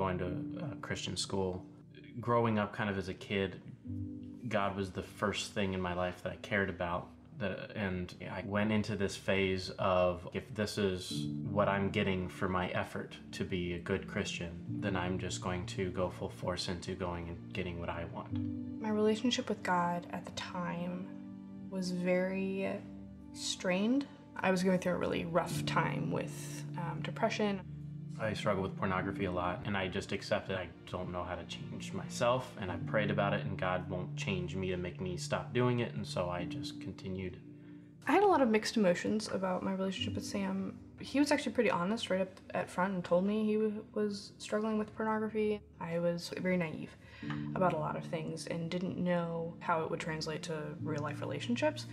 going to Christian school. Growing up kind of as a kid, God was the first thing in my life that I cared about. That, and I went into this phase of if this is what I'm getting for my effort to be a good Christian, then I'm just going to go full force into going and getting what I want. My relationship with God at the time was very strained. I was going through a really rough time with um, depression. I struggle with pornography a lot, and I just accept accepted I don't know how to change myself, and I prayed about it, and God won't change me to make me stop doing it, and so I just continued. I had a lot of mixed emotions about my relationship with Sam. He was actually pretty honest right up at front and told me he was struggling with pornography. I was very naive about a lot of things and didn't know how it would translate to real life relationships.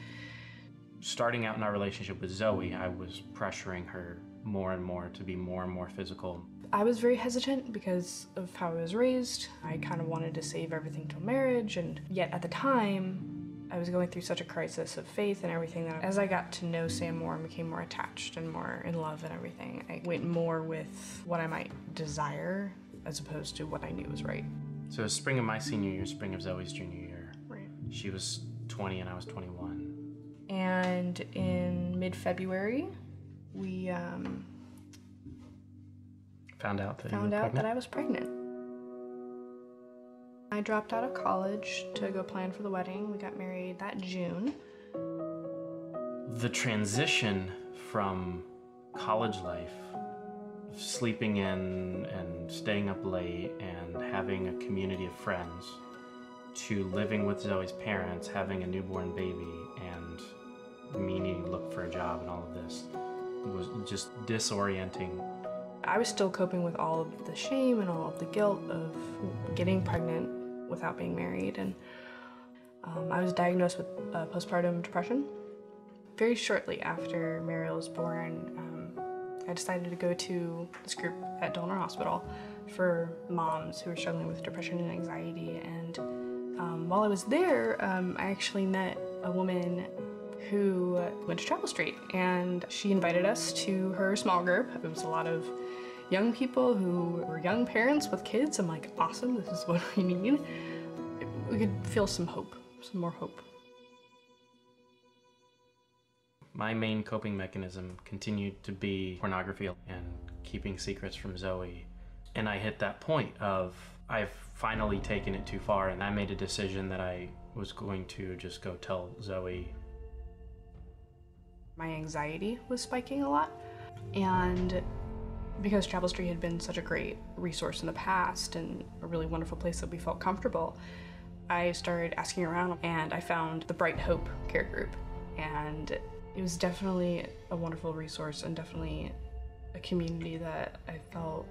Starting out in our relationship with Zoe, I was pressuring her more and more to be more and more physical. I was very hesitant because of how I was raised. I kind of wanted to save everything till marriage, and yet at the time, I was going through such a crisis of faith and everything that as I got to know Sam more and became more attached and more in love and everything, I went more with what I might desire as opposed to what I knew was right. So, spring of my senior year, spring of Zoe's junior year. Right. She was 20 and I was 21. And in mid February, we um, Found out that found out that? I was pregnant. I dropped out of college to go plan for the wedding. We got married that June. The transition from college life, sleeping in and staying up late and having a community of friends, to living with Zoe's parents, having a newborn baby, and me needing to look for a job and all of this was just disorienting. I was still coping with all of the shame and all of the guilt of getting pregnant without being married. And um, I was diagnosed with uh, postpartum depression. Very shortly after Mariel was born, um, I decided to go to this group at Delnor Hospital for moms who were struggling with depression and anxiety. And um, while I was there, um, I actually met a woman who went to Chapel Street and she invited us to her small group. It was a lot of young people who were young parents with kids. I'm like, awesome, this is what we need. We could feel some hope, some more hope. My main coping mechanism continued to be pornography and keeping secrets from Zoe. And I hit that point of I've finally taken it too far and I made a decision that I was going to just go tell Zoe. My anxiety was spiking a lot. And because Chapel Street had been such a great resource in the past and a really wonderful place that we felt comfortable, I started asking around and I found the Bright Hope Care Group. And it was definitely a wonderful resource and definitely a community that I felt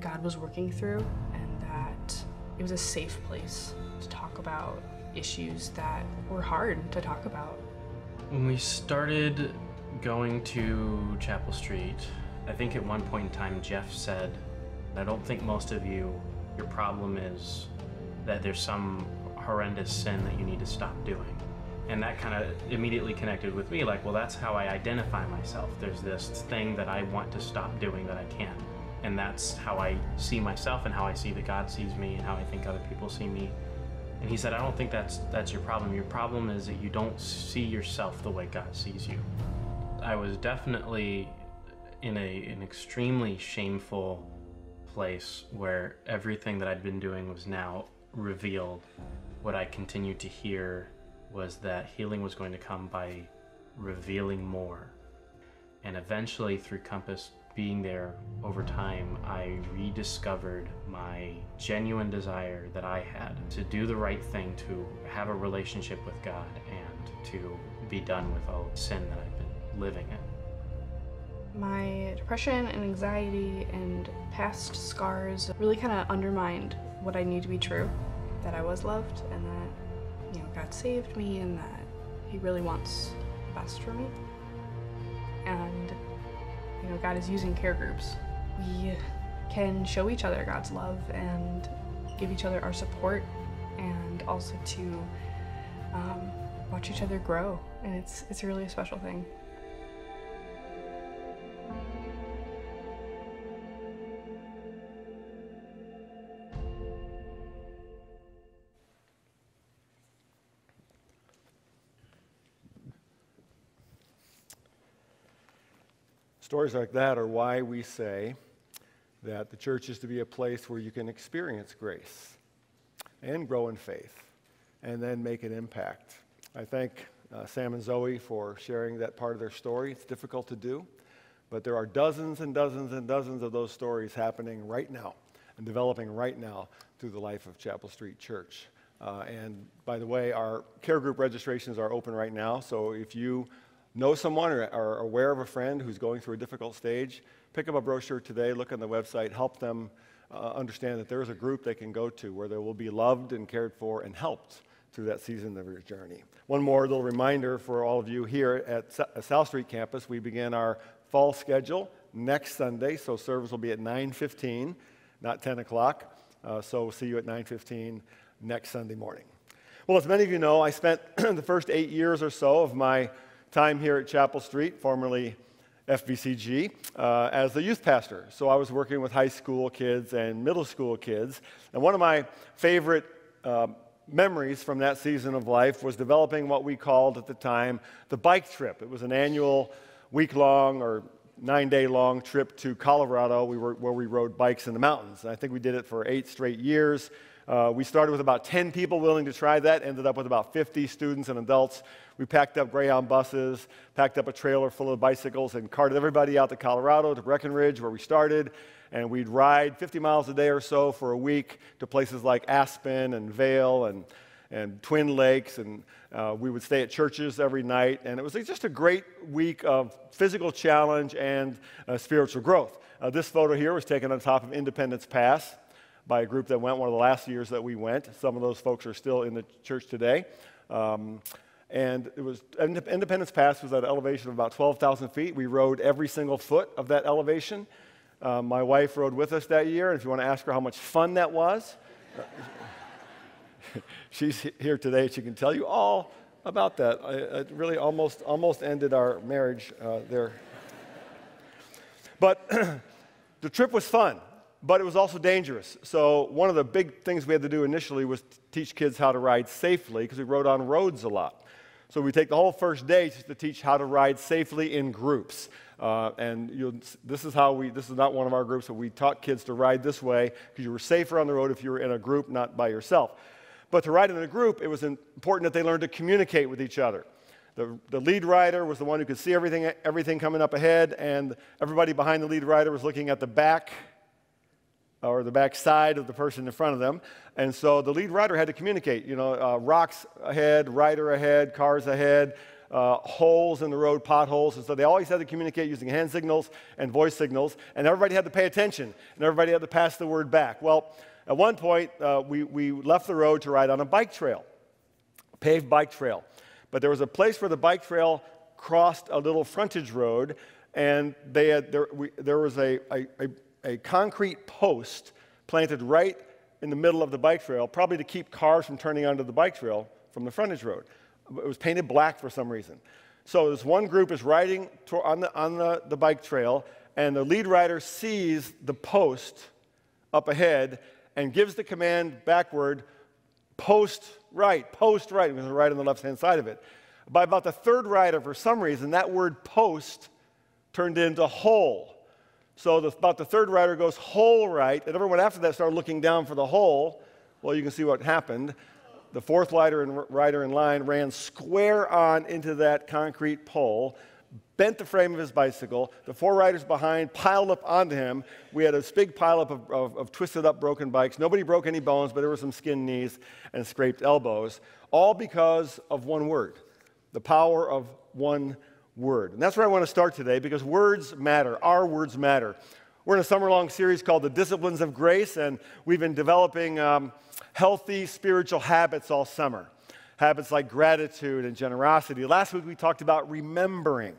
God was working through and that it was a safe place to talk about issues that were hard to talk about. When we started going to Chapel Street, I think at one point in time Jeff said, I don't think most of you, your problem is that there's some horrendous sin that you need to stop doing. And that kind of immediately connected with me like, well, that's how I identify myself. There's this thing that I want to stop doing that I can't. And that's how I see myself and how I see that God sees me and how I think other people see me. And he said, I don't think that's that's your problem. Your problem is that you don't see yourself the way God sees you. I was definitely in a an extremely shameful place where everything that I'd been doing was now revealed. What I continued to hear was that healing was going to come by revealing more. And eventually, through Compass being there over time, I rediscovered my genuine desire that I had to do the right thing, to have a relationship with God, and to be done with all the sin that I've been living in. My depression and anxiety and past scars really kind of undermined what I knew to be true that I was loved and that, you know, God saved me and that He really wants the best for me. And, you know, God is using care groups. We can show each other God's love and give each other our support and also to um, watch each other grow. And it's, it's really a special thing. Stories like that are why we say that the church is to be a place where you can experience grace and grow in faith and then make an impact. I thank uh, Sam and Zoe for sharing that part of their story. It's difficult to do, but there are dozens and dozens and dozens of those stories happening right now and developing right now through the life of Chapel Street Church. Uh, and by the way, our care group registrations are open right now. So if you know someone or are aware of a friend who's going through a difficult stage, pick up a brochure today, look on the website, help them uh, understand that there is a group they can go to where they will be loved and cared for and helped through that season of your journey. One more little reminder for all of you here at South Street campus, we begin our fall schedule next Sunday, so service will be at 9.15, not 10 o'clock. Uh, so we'll see you at 9.15 next Sunday morning. Well, as many of you know, I spent the first eight years or so of my time here at Chapel Street, formerly FBCG, uh, as the youth pastor. So I was working with high school kids and middle school kids. And one of my favorite uh, memories from that season of life was developing what we called at the time the bike trip. It was an annual week long or nine day long trip to Colorado we were, where we rode bikes in the mountains. And I think we did it for eight straight years. Uh, we started with about 10 people willing to try that, ended up with about 50 students and adults. We packed up Greyhound buses, packed up a trailer full of bicycles, and carted everybody out to Colorado, to Breckenridge, where we started. And we'd ride 50 miles a day or so for a week to places like Aspen and Vail and, and Twin Lakes. And uh, we would stay at churches every night. And it was just a great week of physical challenge and uh, spiritual growth. Uh, this photo here was taken on top of Independence Pass by a group that went one of the last years that we went. Some of those folks are still in the church today. Um, and it was Independence Pass was at an elevation of about 12,000 feet. We rode every single foot of that elevation. Uh, my wife rode with us that year, and if you want to ask her how much fun that was, she's here today. She can tell you all about that. It really almost almost ended our marriage uh, there. But the trip was fun but it was also dangerous. So, one of the big things we had to do initially was teach kids how to ride safely because we rode on roads a lot. So, we take the whole first day just to teach how to ride safely in groups. Uh, and this is how we, this is not one of our groups, but we taught kids to ride this way because you were safer on the road if you were in a group, not by yourself. But to ride in a group, it was important that they learned to communicate with each other. The, the lead rider was the one who could see everything, everything coming up ahead, and everybody behind the lead rider was looking at the back or the back side of the person in front of them. And so the lead rider had to communicate, you know, uh, rocks ahead, rider ahead, cars ahead, uh, holes in the road, potholes. And so they always had to communicate using hand signals and voice signals. And everybody had to pay attention, and everybody had to pass the word back. Well, at one point, uh, we, we left the road to ride on a bike trail, paved bike trail. But there was a place where the bike trail crossed a little frontage road, and they had, there, we, there was a, a, a a concrete post planted right in the middle of the bike trail, probably to keep cars from turning onto the bike trail from the frontage road. It was painted black for some reason. So this one group is riding on, the, on the, the bike trail, and the lead rider sees the post up ahead and gives the command backward, post right, post right, because right on the left hand side of it. By about the third rider, for some reason, that word post turned into hole. So the, about the third rider goes hole right, and everyone after that started looking down for the hole. Well, you can see what happened. The fourth rider in, rider in line ran square on into that concrete pole, bent the frame of his bicycle. The four riders behind piled up onto him. We had a big pileup of, of, of twisted up broken bikes. Nobody broke any bones, but there were some skinned knees and scraped elbows, all because of one word the power of one word. And that's where I want to start today because words matter. Our words matter. We're in a summer long series called The Disciplines of Grace, and we've been developing um, healthy spiritual habits all summer. Habits like gratitude and generosity. Last week we talked about remembering,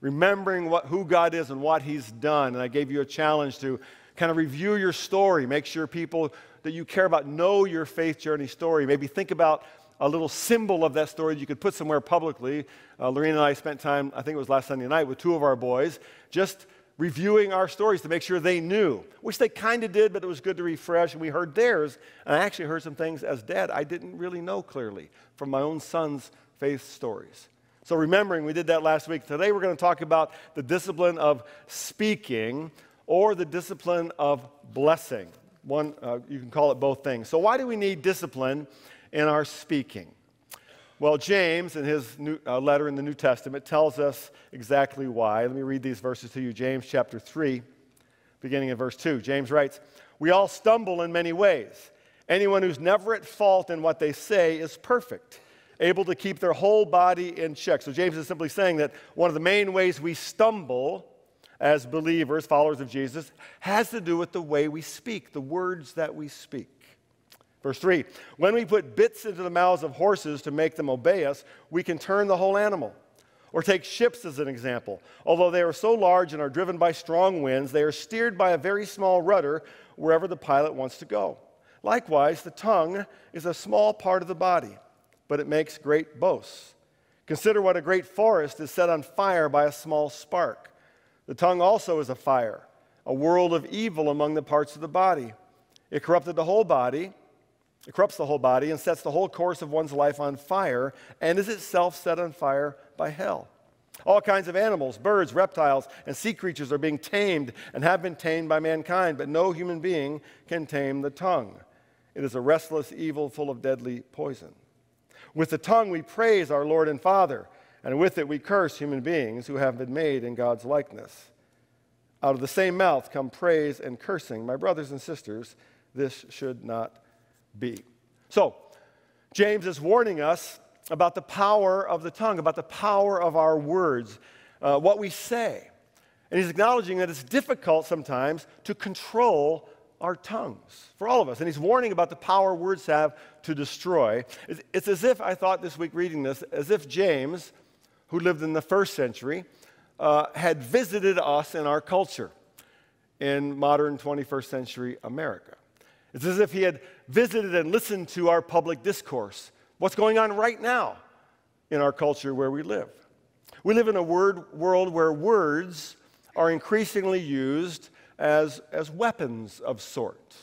remembering what, who God is and what He's done. And I gave you a challenge to kind of review your story, make sure people that you care about know your faith journey story. Maybe think about a little symbol of that story you could put somewhere publicly. Uh, Lorena and I spent time, I think it was last Sunday night, with two of our boys, just reviewing our stories to make sure they knew, which they kind of did, but it was good to refresh. And we heard theirs, and I actually heard some things as dad I didn't really know clearly from my own son's faith stories. So, remembering, we did that last week. Today, we're going to talk about the discipline of speaking or the discipline of blessing. One, uh, you can call it both things. So, why do we need discipline in our speaking? Well, James, in his new, uh, letter in the New Testament, tells us exactly why. Let me read these verses to you. James chapter 3, beginning in verse 2. James writes, We all stumble in many ways. Anyone who's never at fault in what they say is perfect, able to keep their whole body in check. So, James is simply saying that one of the main ways we stumble as believers, followers of Jesus, has to do with the way we speak, the words that we speak. Verse 3 When we put bits into the mouths of horses to make them obey us, we can turn the whole animal. Or take ships as an example. Although they are so large and are driven by strong winds, they are steered by a very small rudder wherever the pilot wants to go. Likewise, the tongue is a small part of the body, but it makes great boasts. Consider what a great forest is set on fire by a small spark. The tongue also is a fire, a world of evil among the parts of the body. It corrupted the whole body it corrupts the whole body and sets the whole course of one's life on fire and is itself set on fire by hell. All kinds of animals, birds, reptiles, and sea creatures are being tamed and have been tamed by mankind, but no human being can tame the tongue. It is a restless evil full of deadly poison. With the tongue we praise our Lord and Father, and with it we curse human beings who have been made in God's likeness. Out of the same mouth come praise and cursing. My brothers and sisters, this should not be. So, James is warning us about the power of the tongue, about the power of our words, uh, what we say. And he's acknowledging that it's difficult sometimes to control our tongues for all of us. And he's warning about the power words have to destroy. It's, it's as if, I thought this week reading this, as if James, who lived in the first century, uh, had visited us in our culture in modern 21st century America. It's as if he had visited and listened to our public discourse. What's going on right now in our culture where we live? We live in a word world where words are increasingly used as, as weapons of sort.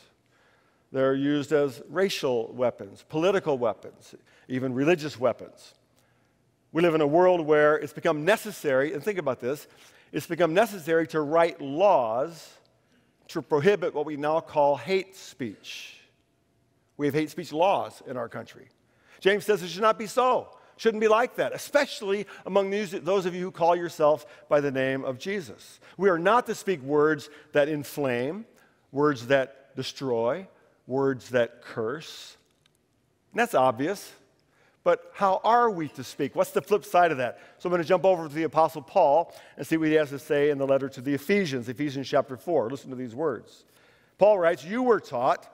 They're used as racial weapons, political weapons, even religious weapons. We live in a world where it's become necessary, and think about this, it's become necessary to write laws to prohibit what we now call hate speech. We have hate speech laws in our country. James says it should not be so. Shouldn't be like that, especially among those of you who call yourself by the name of Jesus. We are not to speak words that inflame, words that destroy, words that curse. And that's obvious. But how are we to speak? What's the flip side of that? So I'm going to jump over to the Apostle Paul and see what he has to say in the letter to the Ephesians, Ephesians chapter 4. Listen to these words. Paul writes, You were taught,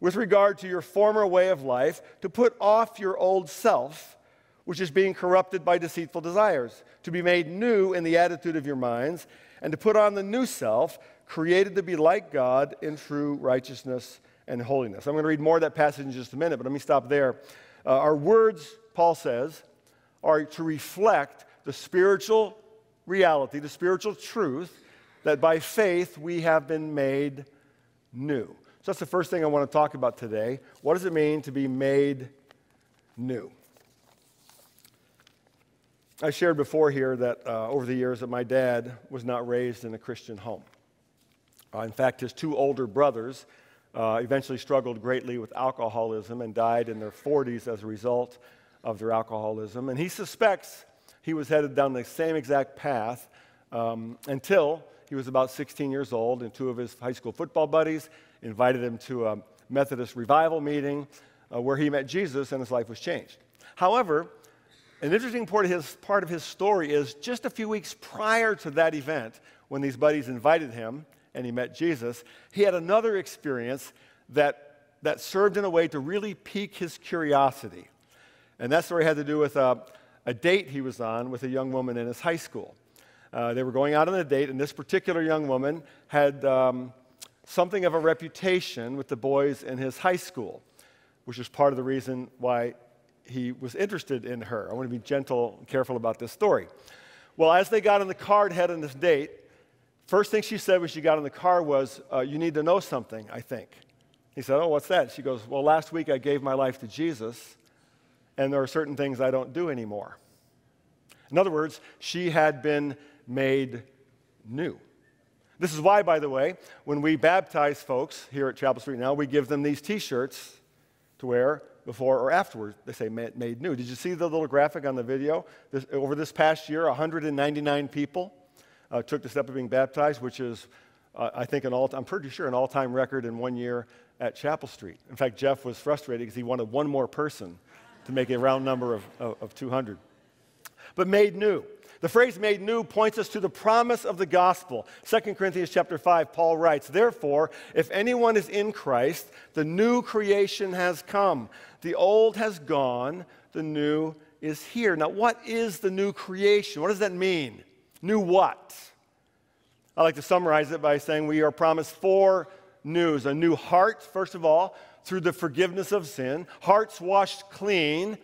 with regard to your former way of life, to put off your old self, which is being corrupted by deceitful desires, to be made new in the attitude of your minds, and to put on the new self, created to be like God in true righteousness and holiness. I'm going to read more of that passage in just a minute, but let me stop there. Uh, our words, Paul says, are to reflect the spiritual reality, the spiritual truth that by faith we have been made new. So that's the first thing I want to talk about today. What does it mean to be made new? I shared before here that uh, over the years that my dad was not raised in a Christian home. Uh, in fact, his two older brothers uh, eventually struggled greatly with alcoholism and died in their 40s as a result of their alcoholism. And he suspects he was headed down the same exact path um, until he was about 16 years old, and two of his high school football buddies invited him to a Methodist revival meeting uh, where he met Jesus and his life was changed. However, an interesting part of, his, part of his story is just a few weeks prior to that event, when these buddies invited him and he met Jesus, he had another experience that, that served in a way to really pique his curiosity. And that story had to do with a, a date he was on with a young woman in his high school. Uh, they were going out on a date, and this particular young woman had um, something of a reputation with the boys in his high school, which was part of the reason why he was interested in her. I want to be gentle and careful about this story. Well, as they got in the car to head on this date, First thing she said when she got in the car was, uh, You need to know something, I think. He said, Oh, what's that? She goes, Well, last week I gave my life to Jesus, and there are certain things I don't do anymore. In other words, she had been made new. This is why, by the way, when we baptize folks here at Chapel Street now, we give them these t shirts to wear before or afterwards. They say made new. Did you see the little graphic on the video? This, over this past year, 199 people uh, took the step of being baptized, which is, uh, I think, an all, I'm pretty sure an all time record in one year at Chapel Street. In fact, Jeff was frustrated because he wanted one more person to make a round number of, of, of 200. But made new. The phrase made new points us to the promise of the gospel. 2 Corinthians chapter 5, Paul writes, Therefore, if anyone is in Christ, the new creation has come. The old has gone, the new is here. Now, what is the new creation? What does that mean? New what? I like to summarize it by saying we are promised four news a new heart, first of all, through the forgiveness of sin, hearts washed clean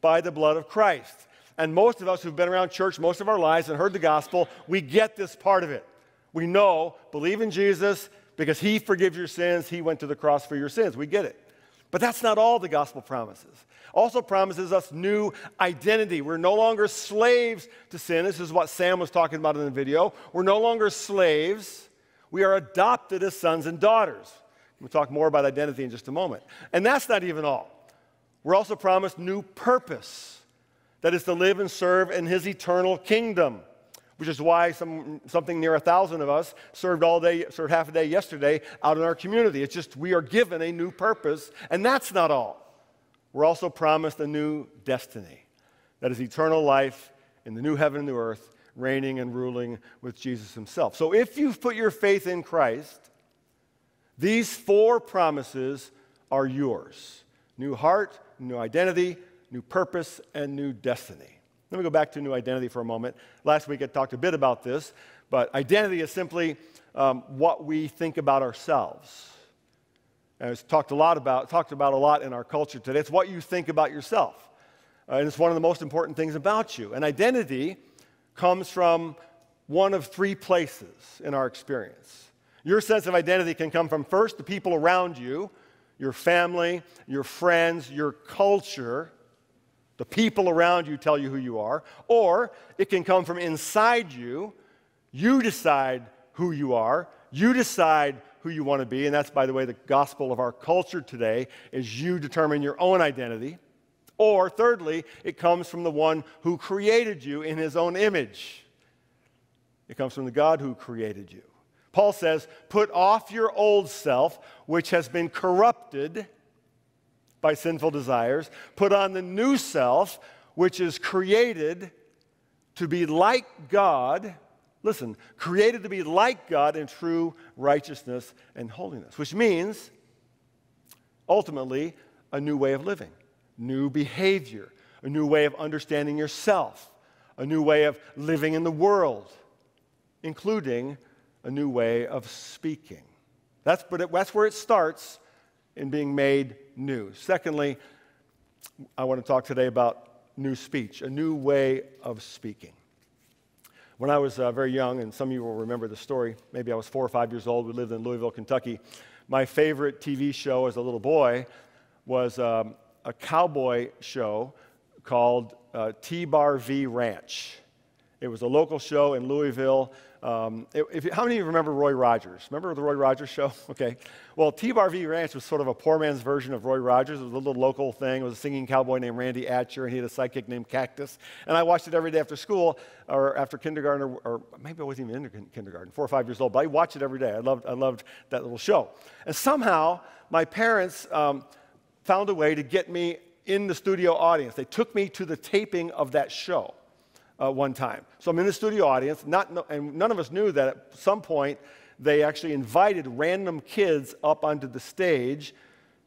by the blood of Christ. And most of us who've been around church most of our lives and heard the gospel, we get this part of it. We know, believe in Jesus because he forgives your sins, he went to the cross for your sins. We get it. But that's not all the gospel promises. Also promises us new identity. We're no longer slaves to sin. This is what Sam was talking about in the video. We're no longer slaves. We are adopted as sons and daughters. We'll talk more about identity in just a moment. And that's not even all. We're also promised new purpose that is to live and serve in his eternal kingdom, which is why some, something near a thousand of us served all day, served half a day yesterday out in our community. It's just we are given a new purpose, and that's not all. We're also promised a new destiny that is eternal life in the new heaven and new earth, reigning and ruling with Jesus himself. So if you've put your faith in Christ, these four promises are yours new heart, new identity, new purpose, and new destiny. Let me go back to new identity for a moment. Last week I talked a bit about this, but identity is simply um, what we think about ourselves. And it's talked a lot about, talked about a lot in our culture today. It's what you think about yourself. Uh, and it's one of the most important things about you. And identity comes from one of three places in our experience. Your sense of identity can come from first the people around you, your family, your friends, your culture, the people around you tell you who you are, or it can come from inside you. You decide who you are, you decide who you want to be, and that's, by the way, the gospel of our culture today, is you determine your own identity. Or, thirdly, it comes from the one who created you in his own image. It comes from the God who created you. Paul says, Put off your old self, which has been corrupted by sinful desires. Put on the new self, which is created to be like God. Listen, created to be like God in true righteousness and holiness, which means ultimately a new way of living, new behavior, a new way of understanding yourself, a new way of living in the world, including a new way of speaking. That's, but it, that's where it starts in being made new. Secondly, I want to talk today about new speech, a new way of speaking. When I was uh, very young, and some of you will remember the story, maybe I was four or five years old, we lived in Louisville, Kentucky. My favorite TV show as a little boy was um, a cowboy show called uh, T Bar V Ranch. It was a local show in Louisville um, if, how many of you remember Roy Rogers? Remember the Roy Rogers show? Okay. Well, T-Bar V Ranch was sort of a poor man's version of Roy Rogers. It was a little local thing. It was a singing cowboy named Randy Atcher, and he had a sidekick named Cactus. And I watched it every day after school or after kindergarten, or, or maybe I wasn't even in kindergarten, four or five years old, but I watched it every day. I loved, I loved that little show. And somehow, my parents um, found a way to get me in the studio audience. They took me to the taping of that show uh, one time. So I'm in the studio audience, not, and none of us knew that at some point they actually invited random kids up onto the stage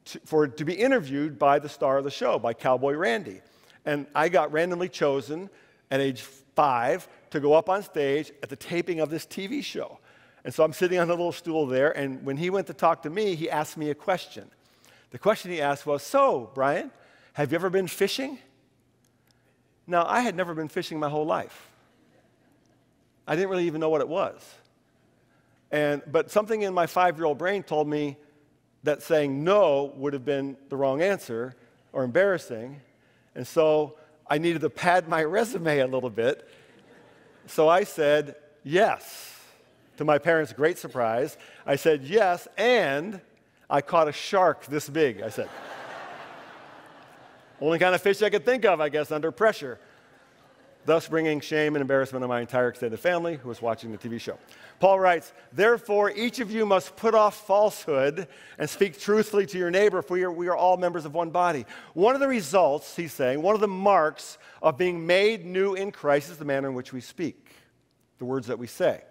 to, for to be interviewed by the star of the show, by Cowboy Randy. And I got randomly chosen at age five to go up on stage at the taping of this TV show. And so I'm sitting on the little stool there, and when he went to talk to me, he asked me a question. The question he asked was So, Brian, have you ever been fishing? Now, I had never been fishing my whole life. I didn't really even know what it was. And, but something in my five year old brain told me that saying no would have been the wrong answer or embarrassing. And so I needed to pad my resume a little bit. So I said, yes. To my parents' great surprise, I said, yes, and I caught a shark this big, I said. Only kind of fish I could think of, I guess, under pressure thus bringing shame and embarrassment on my entire extended family who was watching the TV show. Paul writes, Therefore, each of you must put off falsehood and speak truthfully to your neighbor, for we are, we are all members of one body. One of the results, he's saying, one of the marks of being made new in Christ is the manner in which we speak, the words that we say.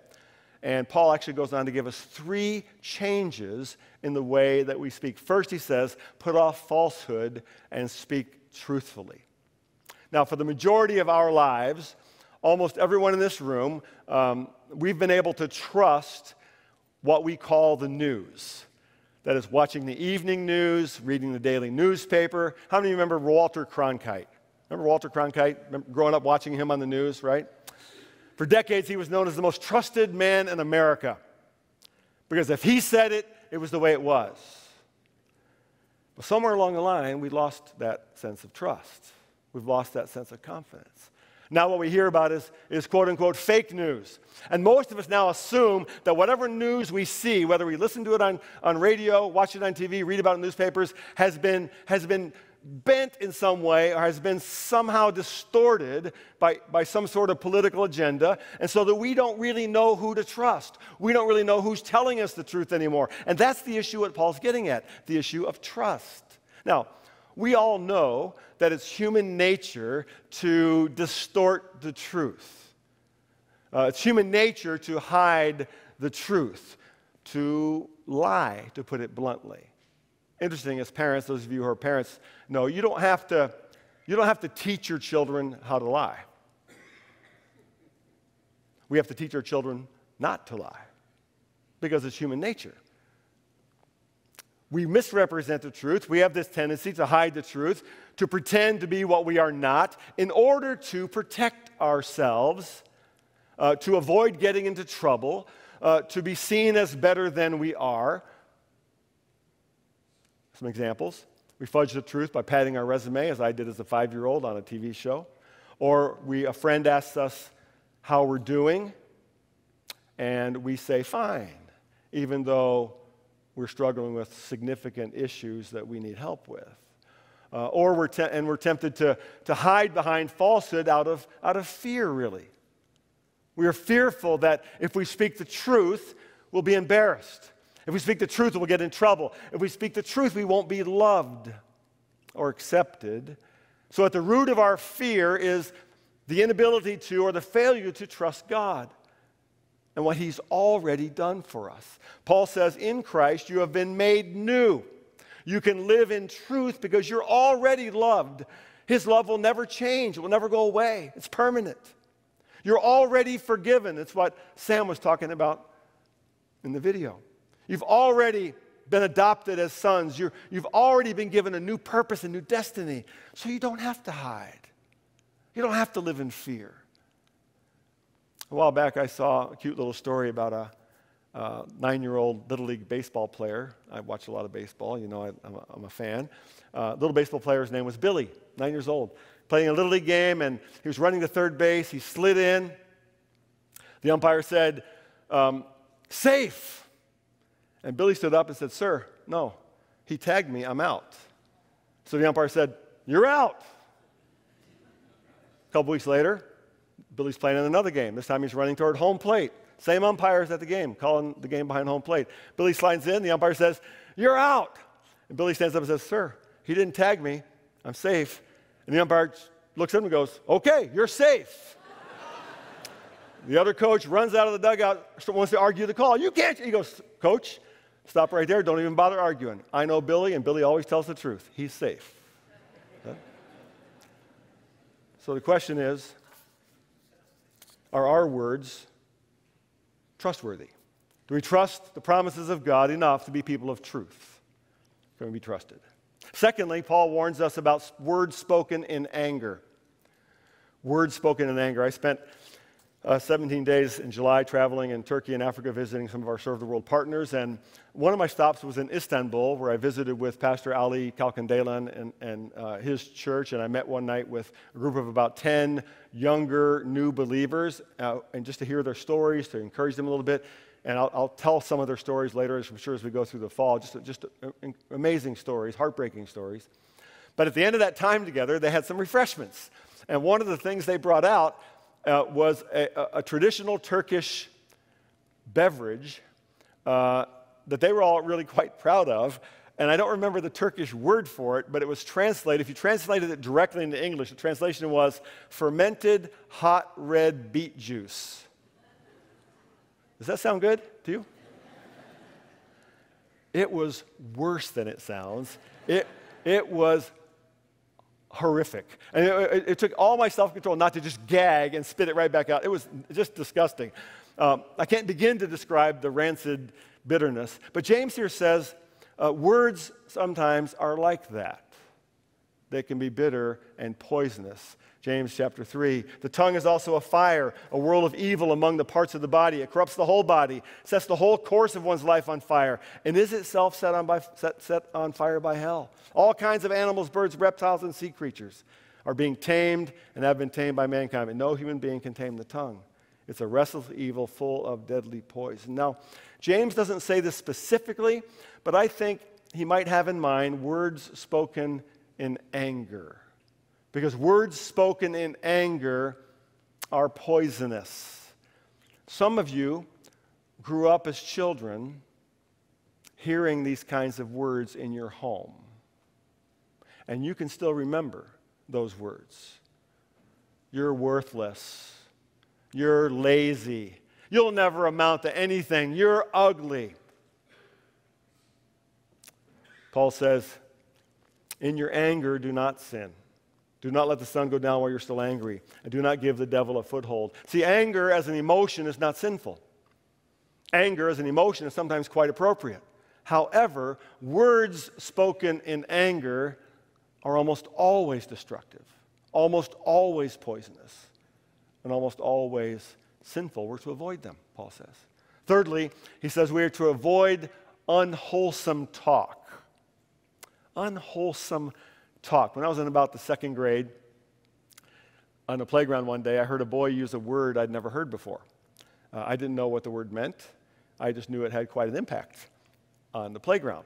And Paul actually goes on to give us three changes in the way that we speak. First, he says, put off falsehood and speak truthfully. Now, for the majority of our lives, almost everyone in this room, um, we've been able to trust what we call the news. That is, watching the evening news, reading the daily newspaper. How many remember Walter Cronkite? Remember Walter Cronkite? Remember growing up watching him on the news, right? For decades, he was known as the most trusted man in America. Because if he said it, it was the way it was. But somewhere along the line, we lost that sense of trust. We've lost that sense of confidence. Now, what we hear about is, is quote unquote fake news. And most of us now assume that whatever news we see, whether we listen to it on, on radio, watch it on TV, read about it in newspapers, has been, has been bent in some way or has been somehow distorted by, by some sort of political agenda, and so that we don't really know who to trust. We don't really know who's telling us the truth anymore. And that's the issue what Paul's getting at the issue of trust. Now, we all know that it's human nature to distort the truth. Uh, it's human nature to hide the truth, to lie, to put it bluntly. Interesting, as parents, those of you who are parents know, you don't have to, you don't have to teach your children how to lie. We have to teach our children not to lie because it's human nature we misrepresent the truth. We have this tendency to hide the truth, to pretend to be what we are not, in order to protect ourselves, uh, to avoid getting into trouble, uh, to be seen as better than we are. Some examples. We fudge the truth by padding our resume, as I did as a five year old on a TV show. Or we, a friend asks us how we're doing, and we say, fine, even though we're struggling with significant issues that we need help with. Uh, or we're te- and we're tempted to, to hide behind falsehood out of, out of fear, really. We are fearful that if we speak the truth, we'll be embarrassed. If we speak the truth, we'll get in trouble. If we speak the truth, we won't be loved or accepted. So, at the root of our fear is the inability to or the failure to trust God and what he's already done for us. Paul says, In Christ, you have been made new. You can live in truth because you're already loved. His love will never change, it will never go away, it's permanent. You're already forgiven. It's what Sam was talking about in the video. You've already been adopted as sons. you have already been given a new purpose, a new destiny. So you don't have to hide. You don't have to live in fear. A while back, I saw a cute little story about a nine year old Little League baseball player. I watch a lot of baseball, you know, I, am a, I'm a fan. Uh, little baseball player's name was Billy, nine years old, playing a Little League game, and he was running to third base. He slid in. The umpire said, um, Safe. And Billy stood up and said, Sir, no, he tagged me, I'm out. So the umpire said, You're out. A couple weeks later, Billy's playing in another game. This time he's running toward home plate. Same umpires at the game, calling the game behind home plate. Billy slides in. The umpire says, You're out. And Billy stands up and says, Sir, he didn't tag me. I'm safe. And the umpire looks at him and goes, Okay, you're safe. the other coach runs out of the dugout, wants to argue the call. You can't. He goes, Coach, stop right there. Don't even bother arguing. I know Billy, and Billy always tells the truth. He's safe. So the question is, are our words trustworthy? Do we trust the promises of God enough to be people of truth? Can we be trusted? Secondly, Paul warns us about words spoken in anger. Words spoken in anger. I spent uh, 17 days in July traveling in Turkey and Africa visiting some of our Serve the World partners. And one of my stops was in Istanbul, where I visited with Pastor Ali Kalkandelan and, and uh, his church. And I met one night with a group of about 10 younger, new believers, uh, and just to hear their stories, to encourage them a little bit. And I'll, I'll, tell some of their stories later, as I'm sure, as we go through the fall. Just, just amazing stories, heartbreaking stories. But at the end of that time together, they had some refreshments. And one of the things they brought out uh, was a, a, traditional Turkish beverage uh, that they were all really quite proud of. And I don't remember the Turkish word for it, but it was translated. If you translated it directly into English, the translation was fermented hot red beet juice. Does that sound good to you? It was worse than it sounds. It, it was horrific. And it, it, it took all my self control not to just gag and spit it right back out. It was just disgusting. Um, I can't begin to describe the rancid bitterness. But James here says uh, words sometimes are like that. They can be bitter and poisonous. James chapter 3. The tongue is also a fire, a whirl of evil among the parts of the body. It corrupts the whole body, sets the whole course of one's life on fire, and is itself set on, by, set, set on fire by hell. All kinds of animals, birds, reptiles, and sea creatures are being tamed and have been tamed by mankind, and no human being can tame the tongue. It's a restless evil full of deadly poison. Now, James doesn't say this specifically, but I think he might have in mind words spoken in anger because words spoken in anger are poisonous. Some of you grew up as children hearing these kinds of words in your home, and you can still remember those words. You're worthless. You're lazy. You'll never amount to anything. You're ugly. Paul says, In your anger, do not sin. Do not let the sun go down while you're still angry, and do not give the devil a foothold. See, anger as an emotion is not sinful. Anger as an emotion is sometimes quite appropriate. However, words spoken in anger are almost always destructive, almost always poisonous, and almost always sinful. We're to avoid them, Paul says. Thirdly, he says we are to avoid unwholesome talk. Unwholesome talk. When I was in about the second grade, on the playground one day, I heard a boy use a word I'd never heard before. Uh, I didn't know what the word meant, I just knew it had quite an impact on the playground.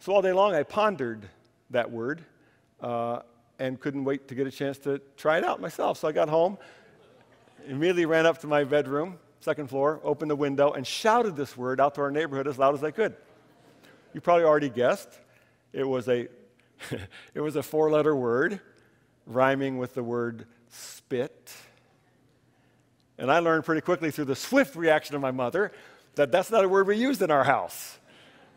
So all day long, I pondered that word uh, and couldn't wait to get a chance to try it out myself. So I got home, immediately ran up to my bedroom, second floor, opened the window, and shouted this word out to our neighborhood as loud as I could. You probably already guessed it was a it was a four letter word rhyming with the word spit. And I learned pretty quickly through the swift reaction of my mother that that's not a word we used in our house.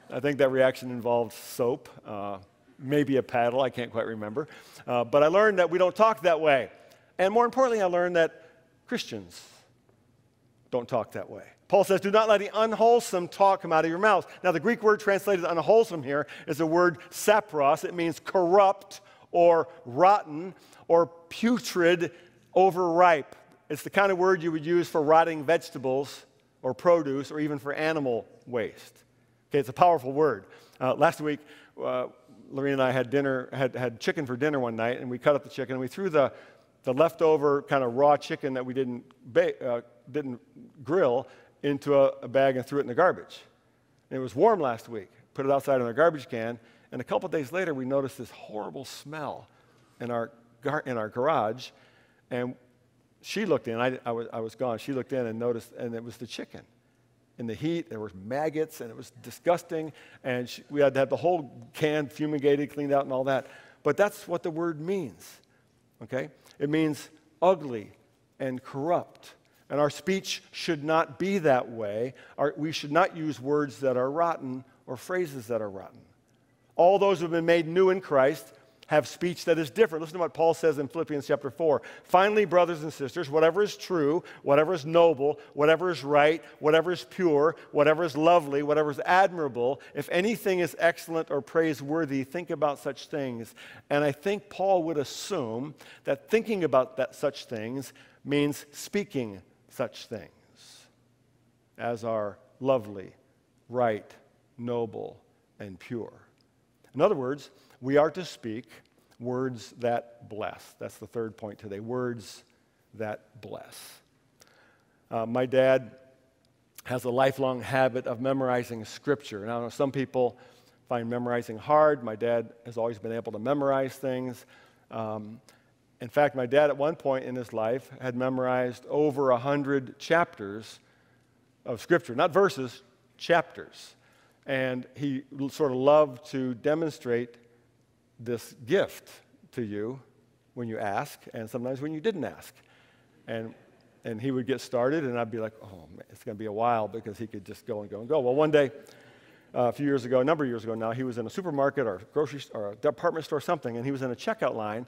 I think that reaction involved soap, uh, maybe a paddle, I can't quite remember. Uh, but I learned that we don't talk that way. And more importantly, I learned that Christians don't talk that way. Paul says, Do not let the unwholesome talk come out of your mouth. Now, the Greek word translated unwholesome here is the word sapros. It means corrupt or rotten or putrid, overripe. It's the kind of word you would use for rotting vegetables or produce or even for animal waste. Okay, it's a powerful word. Uh, last week, uh, Lorena and I had dinner, had, had chicken for dinner one night, and we cut up the chicken and we threw the, the leftover kind of raw chicken that we didn't, ba- uh, didn't grill into a, a bag and threw it in the garbage. And it was warm last week. Put it outside in our garbage can, and a couple days later, we noticed this horrible smell in our, gar- in our garage. And she looked in, I, I, was, I was gone. She looked in and noticed, and it was the chicken. In the heat, there were maggots, and it was disgusting. And she, we had to have the whole can fumigated, cleaned out, and all that. But that's what the word means, okay? It means ugly and corrupt and our speech should not be that way. Our, we should not use words that are rotten or phrases that are rotten. All those who have been made new in Christ have speech that is different. Listen to what Paul says in Philippians chapter 4. Finally, brothers and sisters, whatever is true, whatever is noble, whatever is right, whatever is pure, whatever is lovely, whatever is admirable, if anything is excellent or praiseworthy, think about such things. And I think Paul would assume that thinking about that, such things means speaking such things as are lovely, right, noble, and pure. In other words, we are to speak words that bless. That's the third point today words that bless. Uh, my dad has a lifelong habit of memorizing scripture. Now, some people find memorizing hard. My dad has always been able to memorize things. Um, in fact, my dad, at one point in his life, had memorized over a hundred chapters of scripture, not verses, chapters. And he sort of loved to demonstrate this gift to you when you ask, and sometimes when you didn't ask. And, and he would get started, and I'd be like, oh, man, it's going to be a while because he could just go and go and go. Well, one day, uh, a few years ago, a number of years ago now, he was in a supermarket or grocery or a department store or something, and he was in a checkout line.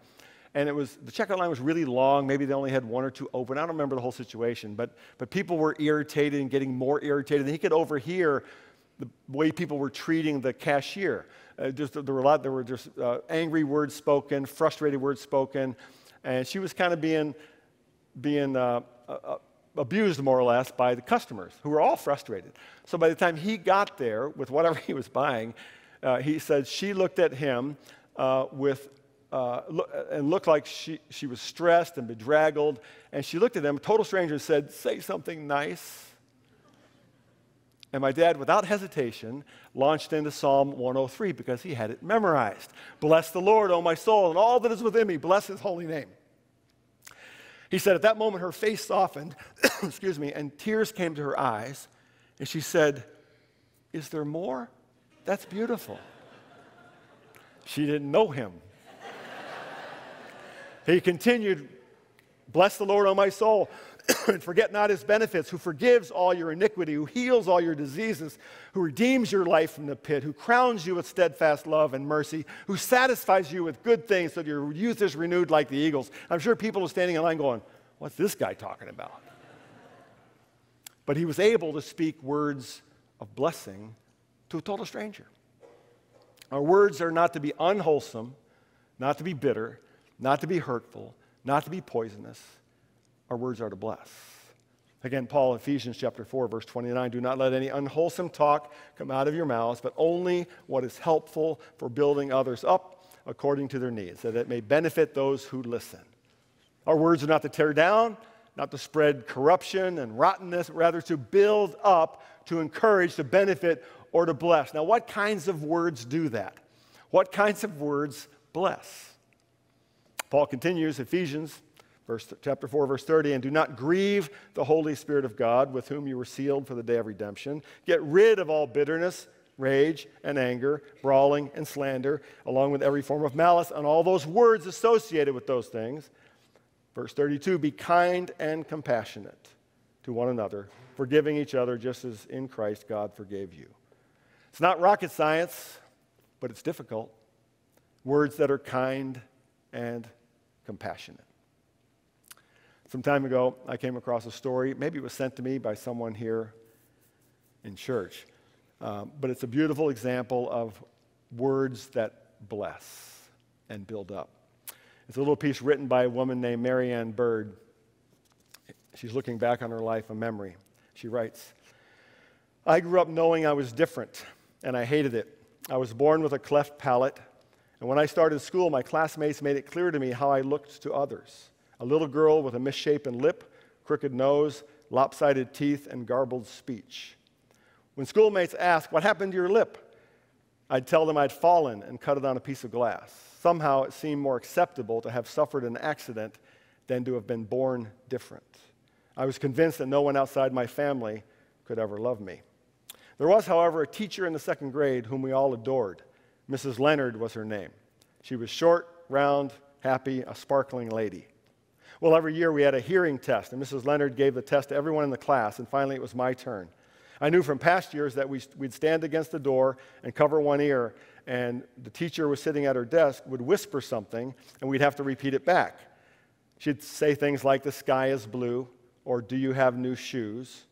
And it was the checkout line was really long. Maybe they only had one or two open. I don't remember the whole situation, but but people were irritated and getting more irritated. And he could overhear the way people were treating the cashier. Uh, just, there were a lot, there were just uh, angry words spoken, frustrated words spoken, and she was kind of being, being uh, uh, uh, abused more or less by the customers who were all frustrated. So by the time he got there with whatever he was buying, uh, he said she looked at him with Uh, look, uh, and looked like she, she was stressed and bedraggled. And she looked at him, a total stranger, and said, Say something nice. And my dad, without hesitation, launched into Psalm 103 because he had it memorized. Bless the Lord, O my soul, and all that is within me. Bless his holy name. He said, At that moment, her face softened, excuse me, and tears came to her eyes. And she said, Is there more? That's beautiful. She didn't know him. He continued, Bless the Lord, O my soul, and forget not his benefits, who forgives all your iniquity, who heals all your diseases, who redeems your life from the pit, who crowns you with steadfast love and mercy, who satisfies you with good things so that your youth is renewed like the eagles. I'm sure people are standing in line going, What's this guy talking about? But he was able to speak words of blessing to a total stranger. Our words are not to be unwholesome, not to be bitter, not to be hurtful, not to be poisonous our words are to bless. Again, Paul, Ephesians chapter 4, verse 29 do not let any unwholesome talk come out of your mouths, but only what is helpful for building others up according to their needs, that it may benefit those who listen. Our words are not to tear down, not to spread corruption and rottenness, rather to build up, to encourage, to benefit, or to bless. Now, what kinds of words do that? What kinds of words bless? Paul continues, Ephesians Verse, chapter 4, verse 30, and do not grieve the Holy Spirit of God, with whom you were sealed for the day of redemption. Get rid of all bitterness, rage, and anger, brawling, and slander, along with every form of malice, and all those words associated with those things. Verse 32, be kind and compassionate to one another, forgiving each other just as in Christ God forgave you. It's not rocket science, but it's difficult. Words that are kind and compassionate. Some time ago, I came across a story. Maybe it was sent to me by someone here in church. Um, but it's a beautiful example of words that bless and build up. It's a little piece written by a woman named Mary Ann Bird. She's looking back on her life, a memory. She writes I grew up knowing I was different, and I hated it. I was born with a cleft palate, and when I started school, my classmates made it clear to me how I looked to others a little girl with a misshapen lip, crooked nose, lopsided teeth, and garbled speech. When schoolmates asked, What happened to your lip? I'd tell them I'd fallen and cut it on a piece of glass. Somehow it seemed more acceptable to have suffered an accident than to have been born different. I was convinced that no one outside my family could ever love me. There was, however, a teacher in the second grade whom we all adored. Mrs. Leonard was her name. She was short, round, happy, a sparkling lady. Well, every year we had a hearing test, and Mrs. Leonard gave the test to everyone in the class, and finally it was my turn. I knew from past years that we, would stand against the door and cover one ear, and the teacher was sitting at her desk, would whisper something, and we'd have to repeat it back. She'd say things like, The sky is blue, or Do you have new shoes?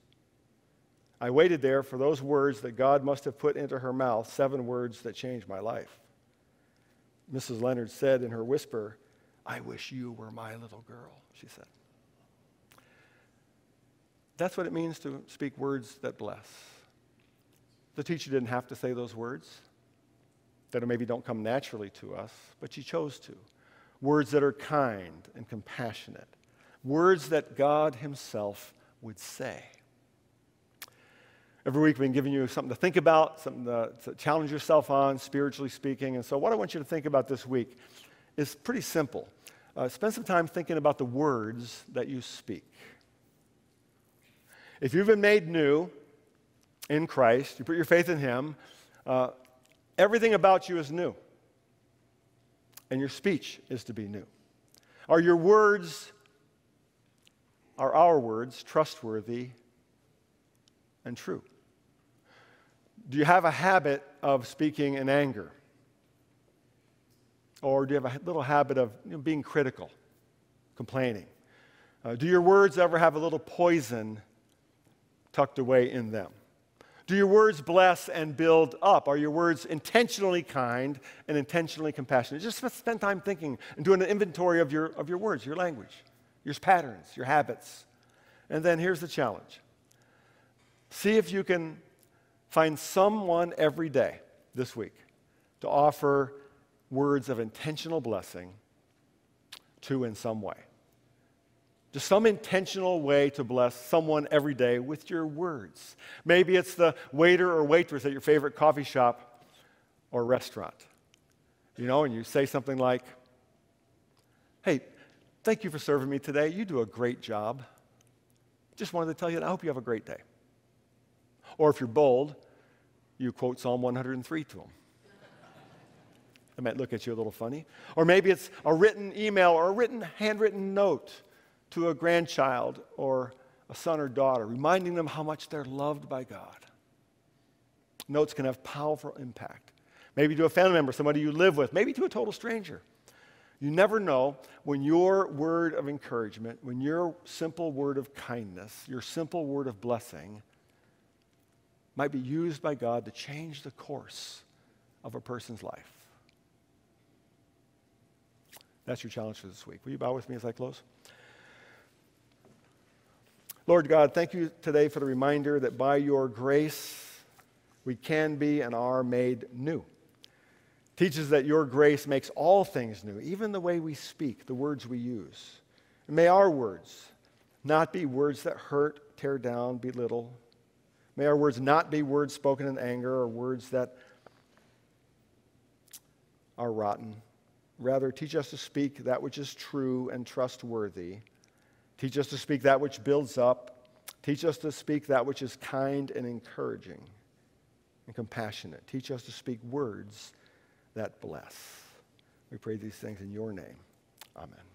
I waited there for those words that God must have put into her mouth, seven words that changed my life. Mrs. Leonard said in her whisper, I wish you were my little girl, she said. That's what it means to speak words that bless. The teacher didn't have to say those words that maybe don't come naturally to us, but she chose to. Words that are kind and compassionate, words that God Himself would say. Every week, we've been giving you something to think about, something to, to, challenge yourself on, spiritually speaking. And so, what I want you to think about this week is pretty simple. Uh, spend some time thinking about the words that you speak. If you've been made new in Christ, you put your faith in Him, uh, everything about you is new. And your speech is to be new. Are your words, are our words trustworthy and true? Do you have a habit of speaking in anger? Or do you have a little habit of you know, being critical, complaining? Uh, do your words ever have a little poison tucked away in them? Do your words bless and build up? Are your words intentionally kind and intentionally compassionate? Just spend time thinking and doing an inventory of your, of your words, your language, your patterns, your habits. And then here's the challenge see if you can find someone every day this week to offer words of intentional blessing to in some way. Just some intentional way to bless someone every day with your words. Maybe it's the waiter or waitress at your favorite coffee shop or restaurant. You know, and you say something like, Hey, thank you for serving me today. You do a great job. Just wanted to tell you, that I hope you have a great day. Or if you're bold, you quote Psalm 103 to them. They might look at you a little funny. Or maybe it's a written email or a written, handwritten note to a grandchild or a son or daughter, reminding them how much they're loved by God. Notes can have powerful impact. Maybe to a family member, somebody you live with, maybe to a total stranger. You never know when your word of encouragement, when your simple word of kindness, your simple word of blessing might be used by God to change the course of a person's life. That's your challenge for this week. Will you bow with me as I close? Lord God, thank you today for the reminder that by your grace we can be and are made new. Teaches that your grace makes all things new, even the way we speak, the words we use. And may our words not be words that hurt, tear down, belittle. May our words not be words spoken in anger or words that are rotten. Rather, teach us to speak that which is true and trustworthy Teach us to speak that which builds up. Teach us to speak that which is kind and encouraging and compassionate. Teach us to speak words that bless. We pray these things in your name. Amen.